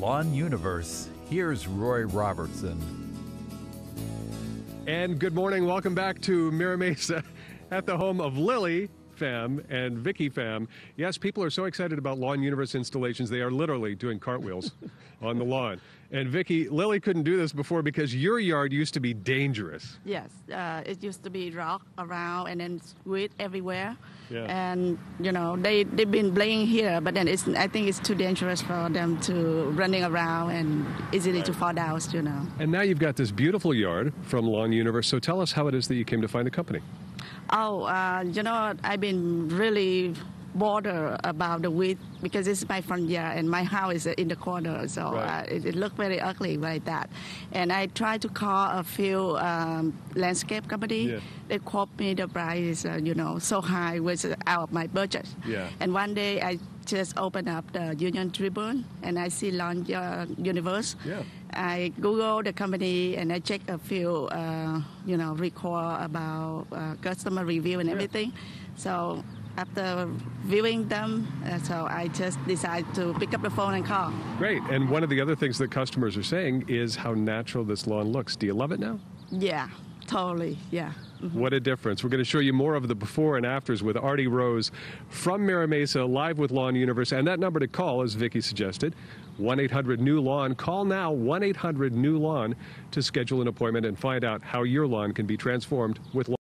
Lawn Universe, here's Roy Robertson. And good morning. Welcome back to Mira Mesa at the home of Lily Pham and Vicky Pham. Yes, people are so excited about Lawn Universe installations, they are literally doing cartwheels on the lawn. And Vicky, Lily couldn't do this before because your yard used to be dangerous. Yes, uh, it used to be rock around and then weed everywhere. Yeah. And you know they they've been playing here, but then it's I think it's too dangerous for them to running around and easily to fall down. You know. And now you've got this beautiful yard from Lawn Universe. So tell us how it is that you came to find the company. Oh, uh, you know what? I've been really bother about the weed because it's my front yard and my house is in the corner, so Right. uh, it, it looked very ugly like that. And I tried to call a few um, landscape company. Yeah. They quote me the price, uh, you know, so high was out of my budget. Yeah. And one day I just opened up the Union Tribune and I see Lawn uh, Universe. Yeah. I Google the company and I check a few, uh, you know, record about uh, customer review and everything. So after viewing them, uh, so I just decided to pick up the phone and call. Great. And one of the other things that customers are saying is how natural this lawn looks. Do you love it now? Yeah, totally. Yeah. What a difference. We're going to show you more of the before and afters with Artie Rose from Mira Mesa, live with Lawn Universe. And that number to call, as Vicky suggested, 1 800 New Lawn. Call now, 1 800 New Lawn, to schedule an appointment and find out how your lawn can be transformed with lawn.